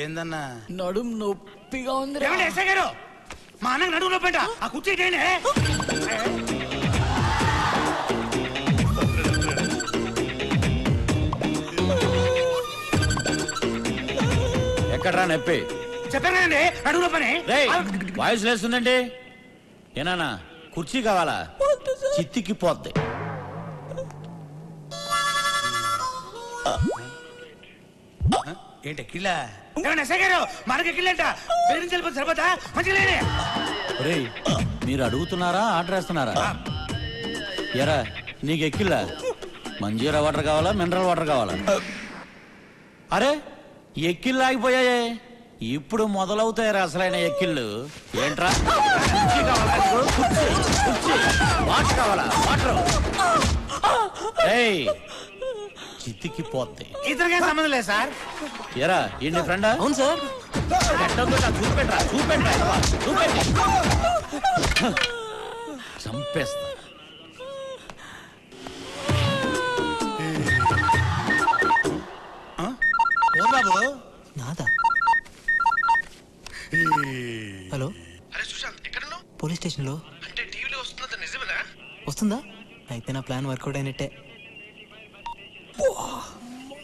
ఏందన్నా? నడుం నొప్పిగా ఉంది ఏమండి ఎస్ఐ గారు? మా అన్నకు నడువు నొప్పంట. ఆ కుర్చీ ఇటేయండి. ఎక్కడ్రా నొప్పి? చెప్పాను కదండి రేయ్ వాయిస్ లేస్తుందండి. ఏనానా కుర్చీ కావాలా? చిత్తికి పోద్ది ఏంటి కిళ్ళ? గారు? మనకి కిళ్ళంట. వెళ్ళిపోతే సరిపోతా మీరు అడుగుతున్నారా ఆర్డర్ వేస్తున్నారా? ఎరా నీకు ఎక్కిల్లా మంజీరా వాటర్ కావాలా మినరల్ వాటర్ కావాలా? అరే ఎక్కిళ్ళు ఆగిపోయాయే. ఇప్పుడు మొదలవుతాయి అసలైన ఎక్కిళ్ళు. ఏంట్రా. వాటర్ కావాలా? వాటర్. ఏయ్ చిత్తికి పోతాయి ఇతనికేం సంబంధం లేదు సార్. ఎరా ఈ నీ ఫ్రెండా? అవును సార్. చూపెట్రా చూపెట్రా చూపెట్టి. చంపేస్తా. ఓ బాబు? నాదా? హలో? అరే సుశాంత్ పోలీస్ స్టేషన్లో. అంటే టీవీలో నిజమేనా? వస్తుందా? అయితే నా ప్లాన్ వర్కౌట్ అయినట్టే.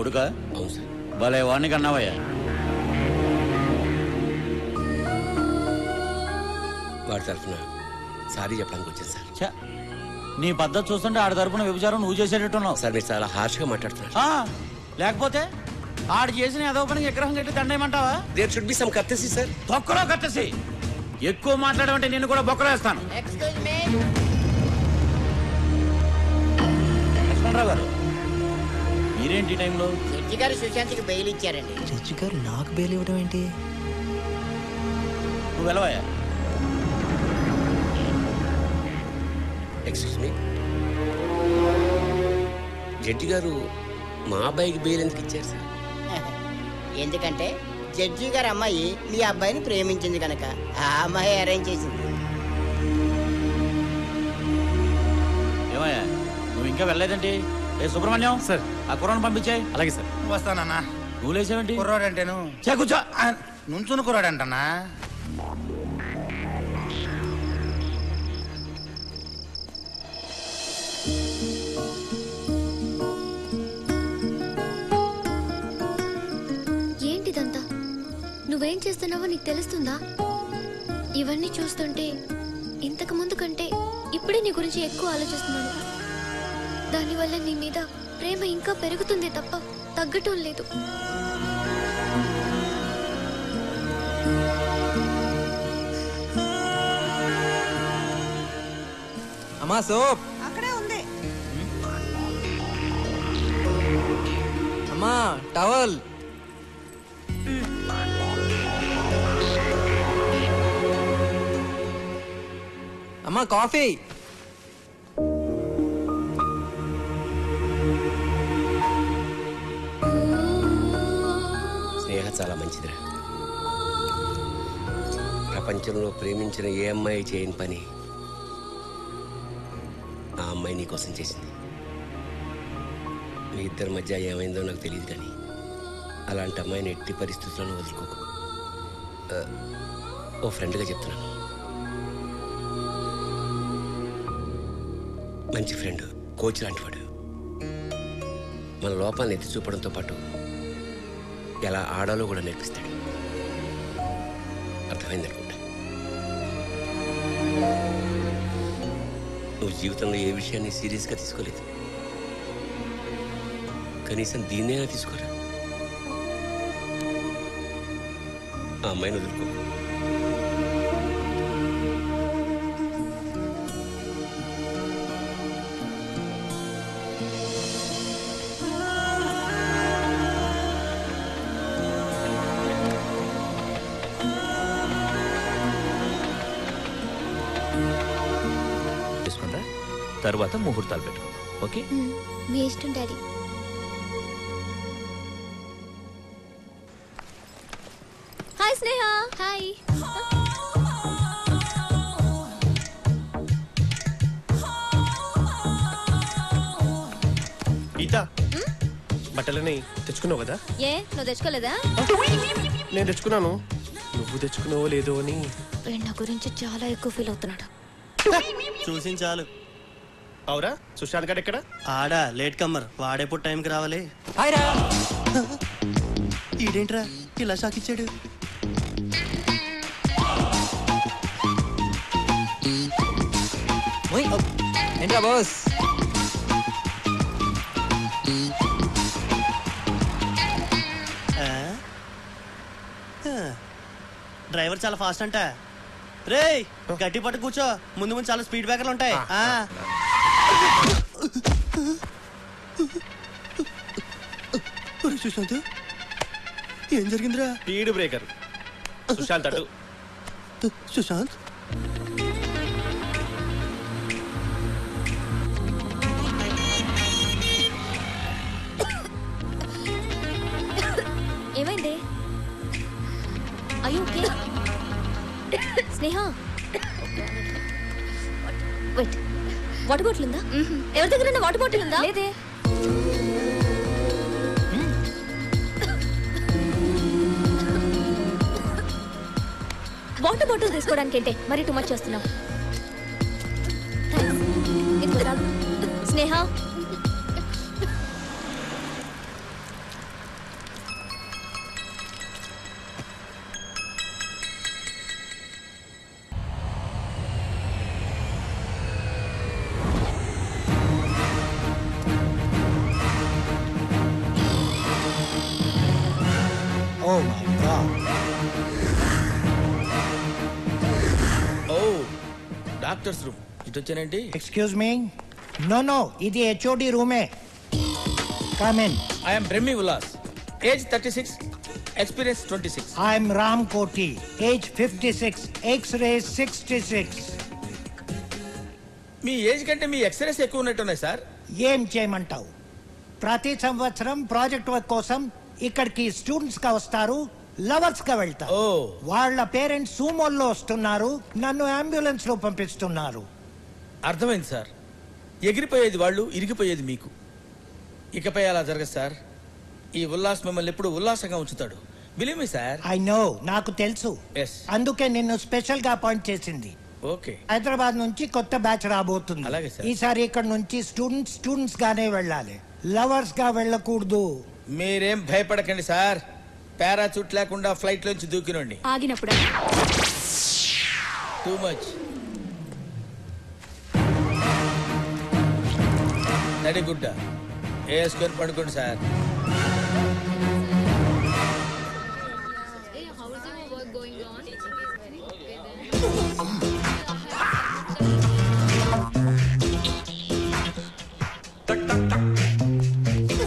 కొడుక? అవును సార్. భలే వాణ్ణి కన్నావయ్యా. వాడి తరఫున సారీ చెప్పడానికి వచ్చాను సార్. ఛ, నీ పద్ధతి చూస్తుంటే ఆడి తరపున వ్యభిచారం నువ్వు చేసేటట్టున్నావు. సార్ మీరు చాలా హార్ష్గా మాట్లాడుతున్నారు. ఆ, లేకపోతే ఆడు చేసిన ఏదో పని విగ్రహం కట్టి దండేయమంటావా? There should be some courtesy sir బొక్కలో కట్టేసి. ఎక్కువ మాట్లాడమంటే నిన్ను కూడా బొక్కలో వేస్తాను. ఎక్స్క్యూజ్ మీ లక్ష్మణరావు గారు మీరేంటి టైంలో? జడ్జి గారు సుశాంత్కి బెయిల్ ఇచ్చారండి. జడ్జి గారు నాకు బెయిల్ ఇవ్వడం ఏంటి? నువ్వు వెళ్ళవయ్యా. ఎక్స్క్యూజ్ మీ జడ్జి గారు మా అబ్బాయికి బెయిల్ ఎందుకు ఇచ్చారు సార్? ఎందుకంటే జడ్జి గారు అమ్మాయి మీ అబ్బాయిని ప్రేమించింది కనుక ఆ అమ్మాయి అరేంజ్ చేసింది. ఏమయ్యా నువ్వు ఇంకా వెళ్ళలేదండి? ఏ సుబ్రహ్మణ్యం? సార్. ఆ కుర్రాన్ని పంపించాయి. అలాగే సార్. వస్తానన్నా నువ్వు లేచావేంటి కుర్రాడు అంటేను చే కూర్చో. నుంచుని కుర్రాడు అంటన్నా ఏంటిదంతా? నువ్వేం చేస్తున్నావో నీకు తెలుస్తుందా? ఇవన్నీ చూస్తుంటే ఇంతకు ముందు కంటే ఇప్పుడే నీ గురించి ఎక్కువ ఆలోచిస్తున్నాను. దానివల్ల నీ మీద ప్రేమ ఇంకా పెరుగుతుంది తప్ప తగ్గటం లేదు. అమ్మా సోప్. అక్కడే ఉంది. అమ్మా టవల్. అమ్మా కాఫీ. చాలా మంచిదిరా. ప్రపంచంలో ప్రేమించిన ఏ అమ్మాయి చేయని పని ఆ అమ్మాయి నీకోసం చేసింది. మీ ఇద్దరి మధ్య ఏమైందో నాకు తెలియదు కానీ అలాంటి అమ్మాయిని ఎట్టి పరిస్థితులను వదులుకోకు. ఓ ఫ్రెండ్గా చెప్తున్నాను. మంచి ఫ్రెండ్ కోచ్ లాంటివాడు. మన లోపాలను ఎత్తి చూపడంతో పాటు ఎలా ఆడాలో కూడా నేర్పిస్తాడు. అర్థమైంది అనుకుంటా. నువ్వు జీవితంలో ఏ విషయాన్ని సీరియస్గా తీసుకోలేదు. కనీసం దీన్నైనా తీసుకోరా. ఆ అమ్మాయిని వదులుకో. తర్వాత ముహూర్తాలు పెట్టుకుందాం ఓకే? మ్, ఇష్టం daddy. Hi Sneha. Hi. Geeta బట్టలని తెచ్చుకున్నావు కదా? ఏ నువ్వు తెచ్చుకోలేదా? నేను తెచ్చుకున్నాను. నువ్వు తెచ్చుకున్నావో లేదో అని. వీడు నా గురించి చాలా ఎక్కువ ఫీల్ అవుతున్నాడు. చూసి చాలు అవురా? సుశాంత్ గడ్ ఎక్కడ? ఆడా లేట్ కమ్మర్. వాడేప్పుడు టైంకి రావాలి? రా. ఈడేంట్రా? ఇలా షాక్ ఇచ్చాడు? ఓయ్ ఏంట్రా బాస్. డ్రైవర్ చాలా ఫాస్ట్ అంట. రేయ్ గట్టి పట్టు కూర్చో. ముందు ముందు చాలా స్పీడ్ బ్రేకర్లు ఉంటాయి. సుశాంత్ ఏం జరిగిందిరా? Speed breaker. సుశాంత్ అటు. సుశాంత్? ఏమైంది? అయ్యో స్నేహ? వెయిట్ వాటర్ బాటిల్ ఉందా? ఎవరి దగ్గర వాటర్ బాటిల్ ఉందా? లేదే. వాటర్ బాటిల్ తీసుకోవడానికి ఏంటే మరి టూ మచ్ చేస్తున్నావు. Sneha doctors room. ఇటు వచ్చానండి ఎక్స్క్యూజ్ మీ నో నో ఇది హెచ్ఓడి రూమే come in I'm Brahmi Ullas age thirty six experience twenty six I'm Ram Koti age fifty six X ray sixty six me age కంటే మీ X-rays ఎక్కువ ఉన్నట్టున్నాయి sir. ఏం చేయమంటావు? ప్రతి సంవత్సరం ప్రాజెక్ట్ వర్క్ కోసం ఇక్కడికి స్టూడెంట్స్గా వస్తారు. లవర్స్గా వెళ్తారు ఓ. వాళ్ళ పేరెంట్స్ సూమోల్లో వస్తున్నారు నన్ను అంబులెన్స్లో పంపిస్తున్నారు. అర్థమైంది సార్. ఎగిరిపోయేది వాళ్ళు ఇరిగిపోయేది మీకు. ఇకపై అలా జరగదు సార్. ఈ ఉల్లాస్ మిమ్మల్ని ఎప్పుడు ఉల్లాసంగా ఉంచుతాడు. Believe me sir I know నాకు తెలుసు. ఎస్ అందుకే నిన్ను స్పెషల్గా అపాయింట్ చేసింది. ఓకే హైదరాబాద్ నుంచి కొత్త బ్యాచ్ రాబోతుంది. అలాగే సార్. ఈసారి ఇక్కడ నుంచి స్టూడెంట్స్ స్టూడెంట్స్ గానే వెళ్ళాలి. లవర్స్గా వెళ్ళకూడదు. మీరేం భయపడకండి సార్ పారాచూట్ లేకుండా ఫ్లైట్ లోంచి దూకినండి ఆగినప్పుడు. టూ మచ్ నడిగుడ్డ వేసుకొని పడుకోండి సార్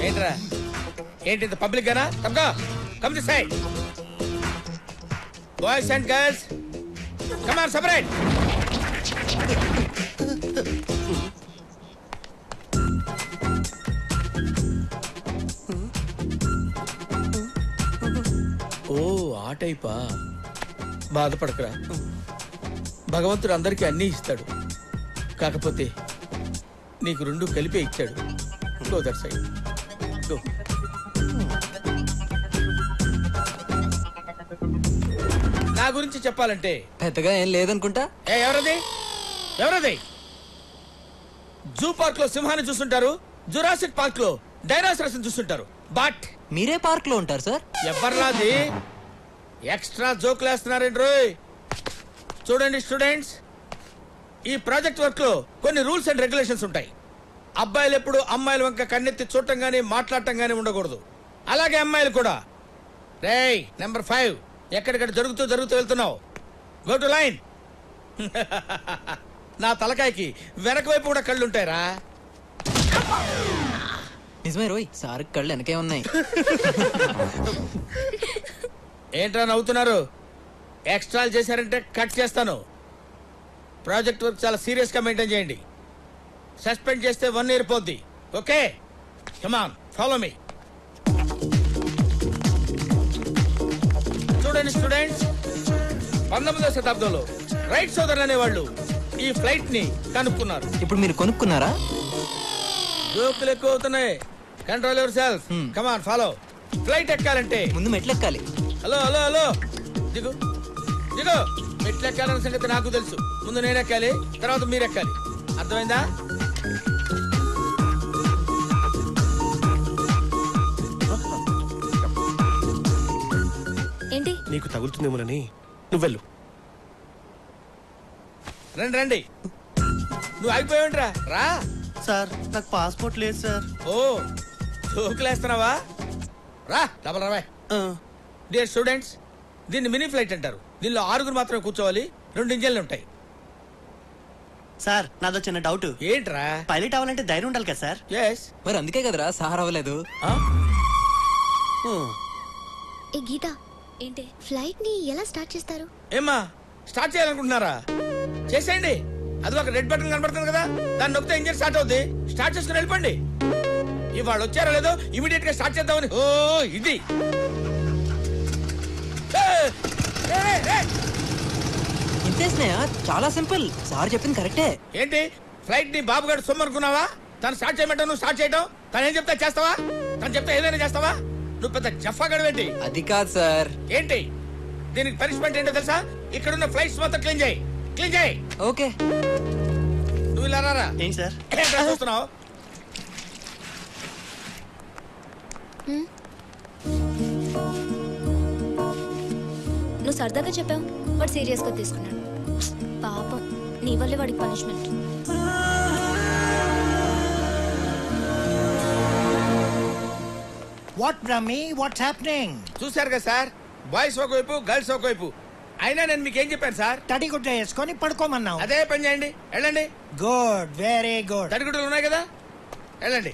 ఏంట్రా? ఏంటి ఇంత పబ్లిక్ గానా? తప్పగా come this side boys and girls come on separate ఓ ఆ టైపా? బాధపడకరా. భగవంతుడు అందరికీ అన్నీ ఇస్తాడు. కాకపోతే నీకు రెండు కలిపే ఇచ్చాడు. గోదర్ సైడ్ నా గురించి చెప్పాలంటే. పెద్దగా ఏం లేదనుకుంటా? ఏ ఎవరది? ఎవరది? జూ పార్క్లో సింహాన్ని చూస్తుంటారు జురాసిక్ పార్క్లో డైనాసరస్ చూస్తుంటారు. బట్ మీరే పార్క్లో ఉంటారు సార్? ఎవర్రాది ఎక్స్ట్రా జోకులు వేస్తున్నారండి రోయ్? చూడండి స్టూడెంట్స్ ఈ ప్రాజెక్ట్ వర్క్లో కొన్ని రూల్స్ అండ్ రెగ్యులేషన్స్ ఉంటాయి. అబ్బాయిలు ఎప్పుడు అమ్మాయిల వంక కన్నెత్తి చూడటం గానీ మాట్లాడటం గానీ ఉండకూడదు. అలాగే అమ్మాయిలు కూడా. రేయ్ నెంబర్ ఫైవ్. ఎక్కడిక్కడ జరుగుతూ జరుగుతూ వెళ్తున్నావు? గో టు లైన్ నా తలకాయకి వెనక వైపు కూడా కళ్ళు ఉంటాయిరా నిజమే రోయ్ సార్ కళ్ళు వెనకే ఉన్నాయి. ఏంట్రా నవ్వుతున్నారు? ఎక్స్ట్రాలు చేశారంటే కట్ చేస్తాను. ప్రాజెక్ట్ వర్క్ చాలా సీరియస్గా మెయింటైన్ చేయండి. సస్పెండ్ చేస్తే వన్ ఇయర్ పోద్ది. Okay come on follow me చూడండి స్టూడెంట్స్ పంతొమ్మిదవ శతాబ్దంలో రైట్ సోదరులు అనేవాళ్ళు ఈ ఫ్లైట్ని కనుక్కున్నారు. ఇప్పుడు మీరు కొనుక్కున్నారా? జోకులు ఎక్కువ అవుతున్నాయి. Control yourself. Come on follow flight ఎక్కాలంటే. ముందు మెట్లు ఎక్కాలి హలో హలో హలో దిగు. దిగు. మెట్లు ఎక్కాలన్న సంగతి నాకు తెలుసు. ముందు నేను ఎక్కాలి తర్వాత మీరు ఎక్కాలి అర్థమైందా? నీకు తగులుతుందేమోనని. నువ్వు వెళ్ళు. రండి రండి. నువ్వు ఆగిపోయావుంట్రా రా. సార్ నాకు పాస్పోర్ట్ లేదు సార్. ఓ జోకులేస్తున్నావా రా డబల్ రావా. డియర్ స్టూడెంట్స్ దీన్ని మినీ ఫ్లైట్ అంటారు. దీనిలో ఆరుగురు మాత్రమే కూర్చోవాలి రెండు ఇంజన్లు ఉంటాయి. సార్ నాదో చిన్న డౌట్. ఏంట్రా? పైలట్ అవ్వాలంటే ధైర్యం ఉండాలి కదా సార్? ఎస్ మరి అందుకే కదరా సార్ అవ్వలేదు. ఏ గీత? ఏంటి? ఫ్లైట్ని ఎలా స్టార్ట్ చేస్తారు? ఏమ్మా స్టార్ట్ చేయాలనుకుంటున్నారా? చేసేయండి. అది ఒక రెడ్ బటన్ కనబడుతుంది కదా దాన్ని నొక్కితే ఇంజిన్ స్టార్ట్ అవుద్ది. స్టార్ట్ చేసుకుని వెళ్ళిపోండి. ఇవాళ వచ్చారో లేదో ఇమీడియట్గా స్టార్ట్ చేద్దామని. ఓ ఇది! ఇంతే స్నేహ చాలా సింపుల్. సార్ చెప్పింది కరెక్టే. ఏంటి? ఫ్లైట్ని బాబు గారు సొమ్ము అనుకున్నావా? తను స్టార్ట్ చేయమంటావు నువ్వు స్టార్ట్ చేయటం? తను ఏం చెప్తా చేస్తావా? తను చెప్తే ఏదైనా చేస్తావా? నువ్వు పెద్ద జఫా గడవేంటి? అది కాదు సార్. ఏంటి? దీనికి పనిష్మెంట్ ఏంటో తెలుసా? ఇక్కడున్న ఫ్లైట్స్ మొత్తం క్లీన్ చేయి. క్లీన్ చేయి. ఓకే. నువ్వు ఇలా రారా? ఏంటి సార్? చూస్తున్నావు నువ్వు సరదాగా చెప్పావు. వాడు సీరియస్గా తీసుకున్నాడు. పాపం నీ వల్లే వాడికి punishment. What Brahmi what's happening చూశారు కదా సార్. బాయ్స్ ఒకవైపు గర్ల్స్ ఒకవైపు. అయినా నేను మీకు ఏం చెప్పాను సార్? తడిగుడ్డ వేసుకొని పడుకోమన్నావు. అదే పని చేయండి. వెళ్ళండి. గుడ్ వెరీ గుడ్ తడిగుడ్డలు ఉన్నాయి కదా? వెళ్ళండి.